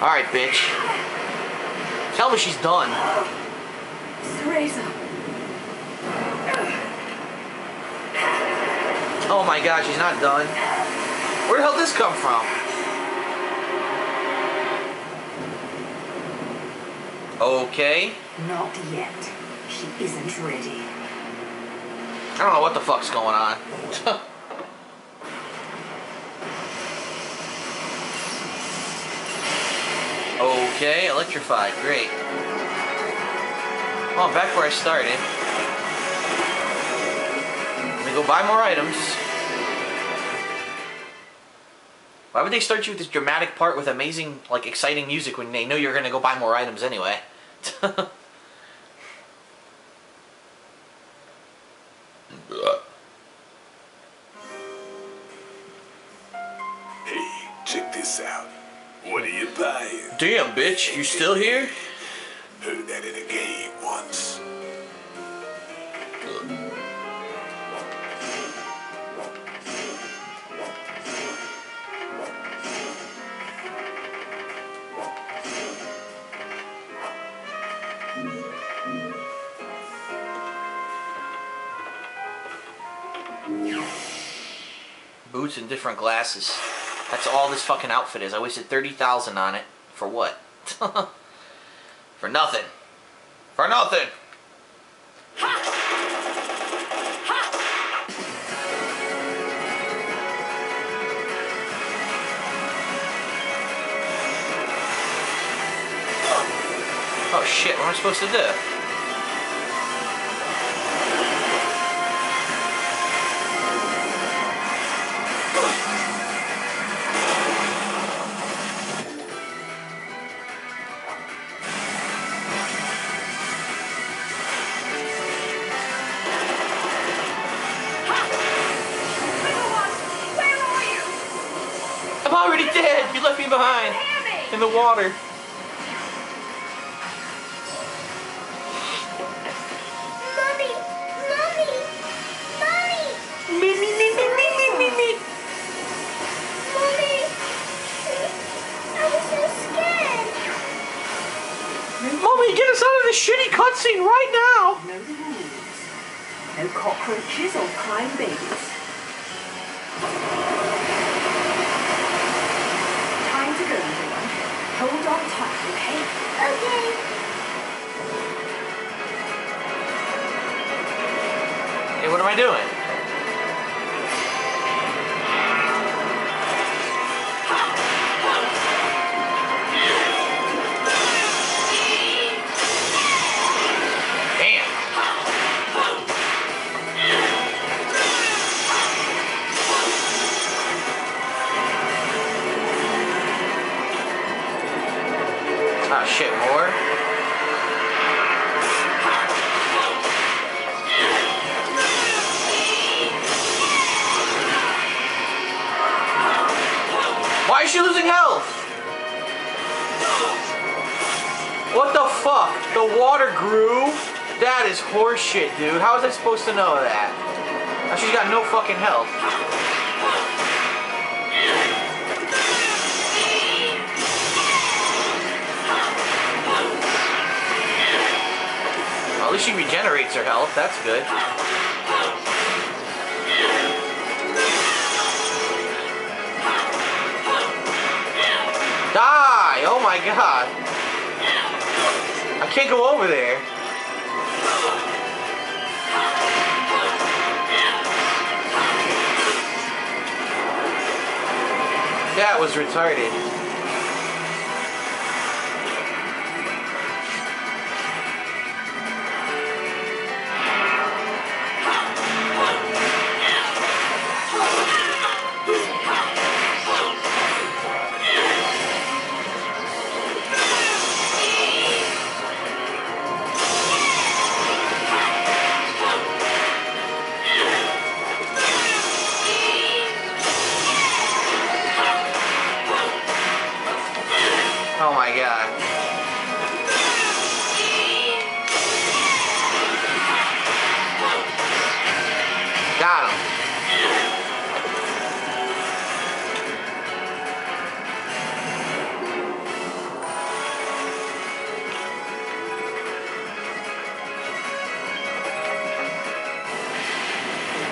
Alright, bitch. Tell me she's done. Razor. Oh my god, she's not done. Where the hell did this come from? Okay. Not yet. She isn't ready. I don't know what the fuck's going on. okay, electrified, great. Oh, I'm back where I started. Let me go buy more items. Why would they start you with this dramatic part with amazing, like, exciting music when they know you're gonna go buy more items anyway? Hey, check this out. What are you buying? Damn, bitch, you still here? Heard that in a game once. Boots and different glasses. That's all this fucking outfit is. I wasted 30000 on it. For what? For nothing. For nothing! Oh shit, what am I supposed to do? The water. Mommy! Mommy! Mommy! Me, me, me, me, me, me, me, me. Mommy! I was so scared. Mommy, get us out of this shitty cutscene right now! No rules. No cockroaches or crying babies. Time to go, little one. Hold on tight, okay? Hey, what am I doing? Why is she losing health? What the fuck? The water grew? That is horseshit, dude. How was I supposed to know that? Now she's got no fucking health. Well, at least she regenerates her health. That's good. Oh my god. I can't go over there. That was retarded.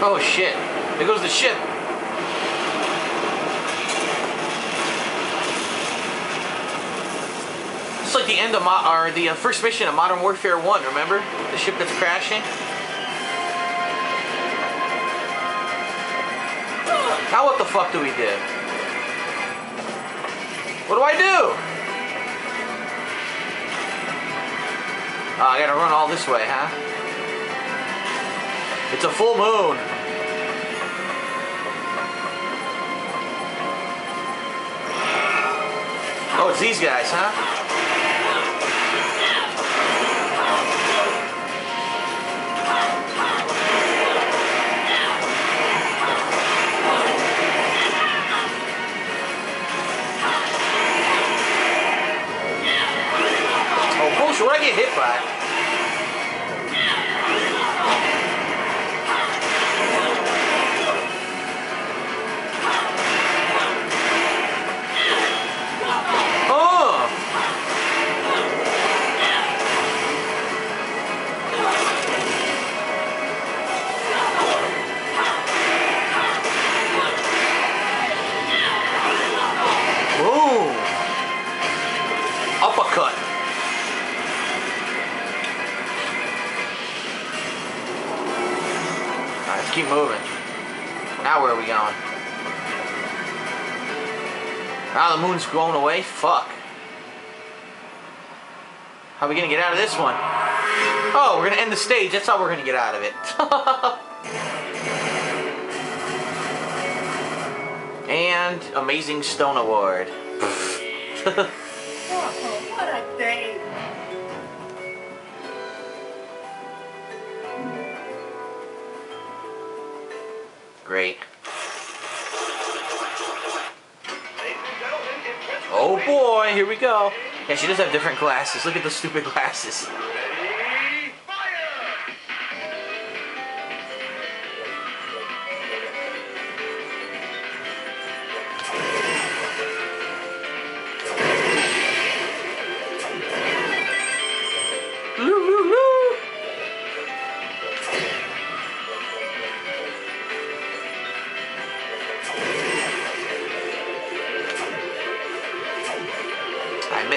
Oh shit. There goes the ship. It's like the end of Mo- or the uh, first mission of Modern Warfare 1, remember? The ship that's crashing? Now what the fuck do we do? What do I do? Oh, I gotta run all this way, huh? It's a full moon. Oh, it's these guys, huh? Oh. What I get hit by? Keep moving. Now where are we going? Now the moon's going away? Fuck. How are we gonna get out of this one? Oh, we're gonna end the stage. That's how we're gonna get out of it. and Amazing Stone Award. Oh, what a day. Great. Oh boy, here we go. Yeah, she does have different glasses. Look at the stupid glasses.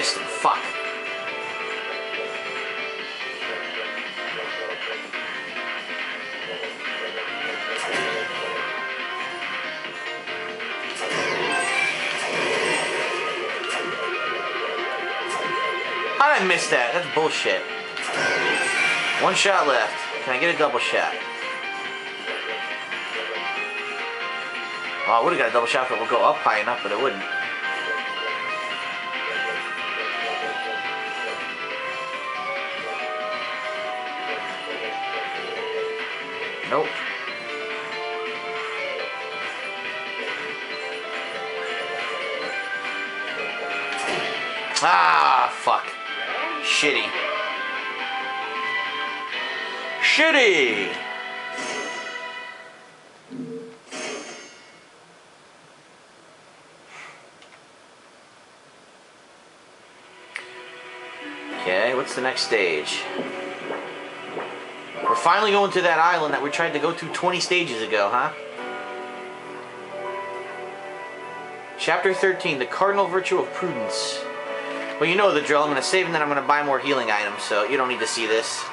I missed. Fuck. I miss that? That's bullshit. One shot left. Can I get a double shot? Oh, I would have got a double shot if it would go up high enough, but it wouldn't. Nope. Ah, fuck. Shitty. Shitty! Okay, what's the next stage? We're finally going to that island that we tried to go to 20 stages ago, huh? Chapter 13, the cardinal virtue of prudence. Well, you know the drill. I'm going to save and then I'm going to buy more healing items, so you don't need to see this.